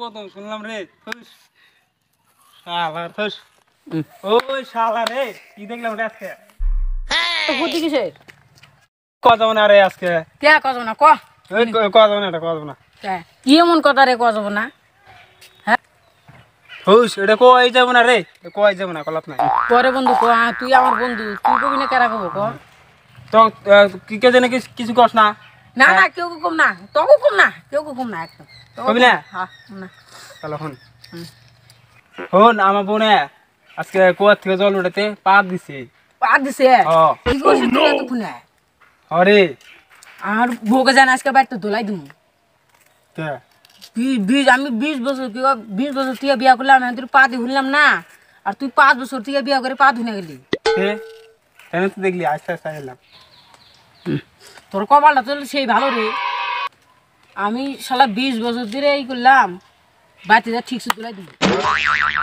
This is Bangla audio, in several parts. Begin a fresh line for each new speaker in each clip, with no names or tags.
প্রথম শুনলাম রে থুস। শালার ওই শালা রে কি দেখলাম রে আজকে?
তো বুদ্ধি কিসের
কত না রে আজকে?
কে কব না? ক?
ওই কত না এটা কত না।
কি এমন কথা রে কব না।
থুস এটা কই যাব না রে? কই যাব না কলাপ
পরে বন্ধু ক তুই আমার বন্ধু তুই কবি না কেরা কব ক?
তো কি কে জানে কিছু কস না?
না না কেউ কম না তোকে কম না কেউ কম না একদম।
কবি না?
কম হ্যাঁ কম না
চলো হন
হুম।
হন আমার বোনে আজকে কুয়ার থেকে জল উঠাতে পা দিছে
পার দিছে
ও
কি করছিস তুই এতক্ষণে
আরে
আর বউকে জান আজকে বাড়িতে দোলাই দিমু
কে
বি- বিশ আমি বিশ বছর কি বিশ বছর থেকে বিয়া করলাম আমি তোর পা দিয়ে শুনলাম না আর তুই পাঁচ বছর থেকে বিয়া করে পা ধুনে গেলি
কে কেন তো দেখলি আস্তে আস্তে এলাম
তোর কপালটা তো সেই ভালো রে আমি শালা বিশ বছর ধরে এই করলাম বাড়িতে যা ঠিক তুলাই দিবি।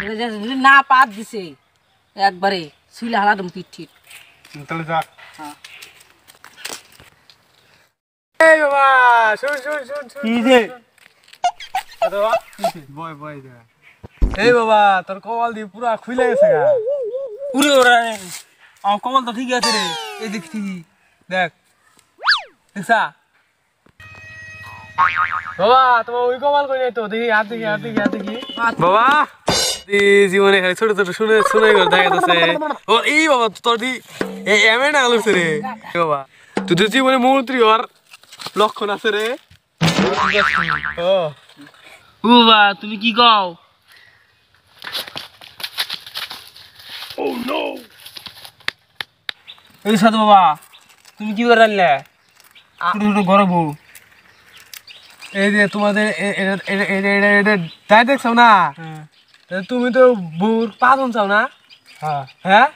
এবার যদি না পাত দিছে একবারে শুইলে হালা দম পিঠ ঠিক।
তাহলে যা।
হ্যাঁ।
এই বাবা শুন শুন শুন শুন কি যে? বয় বয় যা। এই বাবা তোর কপাল দিয়ে পুরা খুলে গেছে গা। উরে ওরা আমার কপাল তো ঠিকই আছে রে। এই দেখ ঠিকই দেখ। দেখছা? বাবা তোমার ওই কপাল কই নাই তো? দেখি হাত দেখি হাত দেখি হাত দেখি। বাবা জীবনে খালি ছোট ছোট শুনে শুনে গেল দেখা যাচ্ছে ও এই বাবা তোর দি এমএ না আলোছে রে বাবা তুই তো জীবনে মন্ত্রী হওয়ার লক্ষণ আছে রে। ও।
বাবা তুমি কি কও?
এই সাধু বাবা তুমি কি করে আনলে ছোট ছোট গরব এই যে তোমাদের তাই দেখছ না? তা তুমি তো বউর পা ধুনছাও না? হ্যাঁ।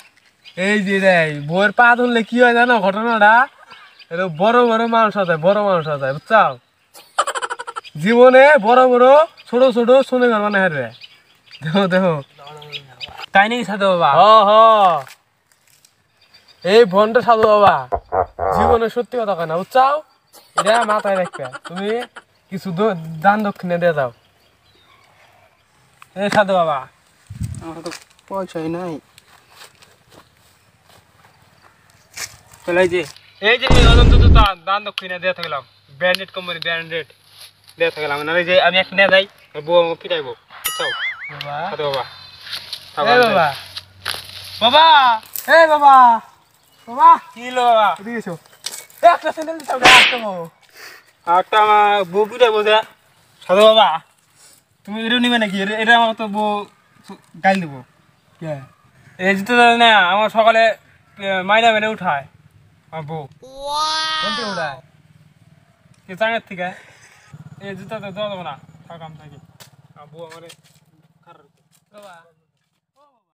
এই যে রে বউয়ের পা ধুনলে কি হয় জানো ঘটনাটা? এটা বড় বড় মানুষ আছে বড় মানুষ আছে বুঝছাও? জীবনে বড় বড় ছোট ছোট শুনে গেল না রে দেখো দেখো। তাই নাকি সাধু বাবা? হ হ। এই বনটা সাধু বাবা। জীবনে সত্যি কথা কয় না বুঝছাও? এটা মাথায় রাখবে। তুমি কিছু দান দক্ষিণে দিয়ে যাও। সাধু বাবা। আমার তো পয়সাই নাই। চলে যে এই যে অনন্ত তো দান দক্ষিণে দিয়ে থাকলাম। ব্র্যান্ডেড কোম্পানি ব্র্যান্ডেড দিয়ে থাকলাম। না যে আমি একটা নিয়ে যাই বউ আমাকে পিটাইবো বুঝছাও সাধু বাবা। বাবা। বাবা। এই বাবা। বাবা। কি লো বাবা? এদিকে একটা স্যান্ডেল দিছাও একটা গো একটা আমার বউ সাধু বাবা, তুমি এটা নিবে নাকি? এটা- আমার তো বউ গাইল দিব। এই জুতো না, আমার সকালে মাইনা মেরে উঠায়, আমার উঠায়? কে চাঙের থেকে। এই জুতো তো দেওয়া না থাকাম থাকি। বাবা।